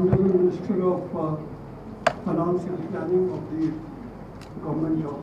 the ministry of uh, Finance and Planning of the Government of